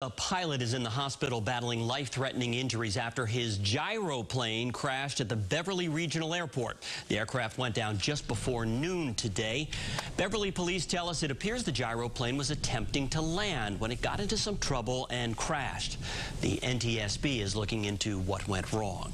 A pilot is in the hospital battling life-threatening injuries after his gyroplane crashed at the Beverly Regional Airport. The aircraft went down just before noon today. Beverly police tell us it appears the gyroplane was attempting to land when it got into some trouble and crashed. The NTSB is looking into what went wrong.